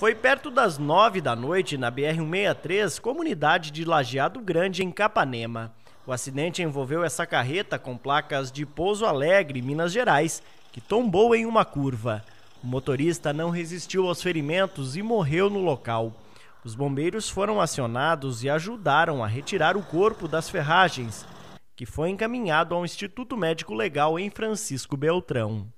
Foi perto das nove da noite na BR-163, comunidade de Lajeado Grande, em Capanema. O acidente envolveu essa carreta com placas de Pouso Alegre, Minas Gerais, que tombou em uma curva. O motorista não resistiu aos ferimentos e morreu no local. Os bombeiros foram acionados e ajudaram a retirar o corpo das ferragens, que foi encaminhado ao Instituto Médico Legal em Francisco Beltrão.